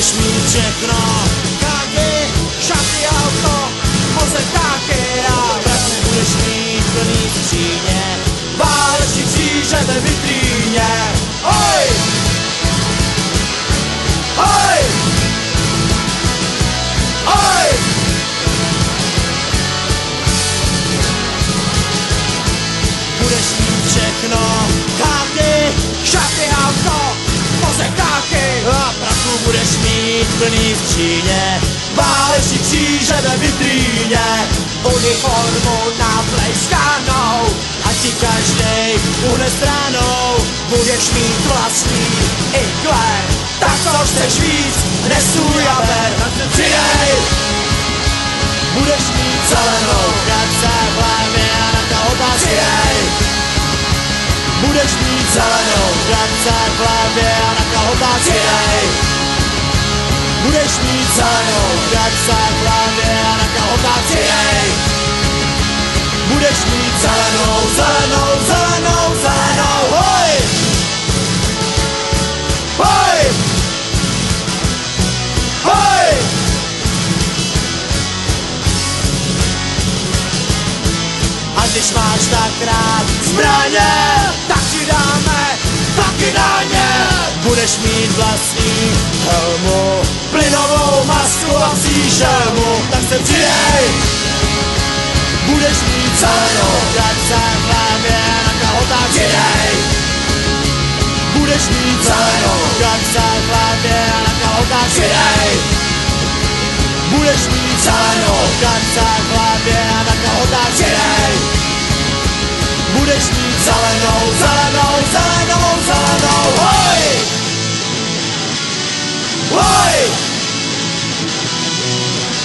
wyśmienicie gro Kage, szaty auto, może takie raz Pewnie budesz to nic ci nie. Walę ci w witrynie. Mít plný skříně, váleční kříže ve vitríně, uniformu naplejskanou, a ti každej uhne stranou, budeš mít vlastní ikle, tak co chceš víc, nesůj a ber, přidej! Budeš mít zelenou kratce v hlavě a na kalhotách přidej! Budeš mít zelenou kratce v hlavě a na kalhotách přidej! Kratce v hlavě a na kalhotách přidej! Budeš mít zelenou, zelenou, zelenou, zelenou, hoj! Hoj! Hoj! A když máš tak rád zbraně, tak ti dáme taky daně. Budeš mít vlastní helmu, plynovou masku a příšelmu, tak se přidej. Budeš mít zelenou kratce v hlavě na kalhotách přidej. Budeš mít zelenou kratce v hlavě na kalhotách přidej. Budeš mít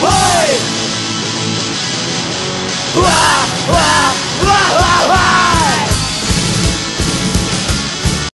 Oi! Uá, uá!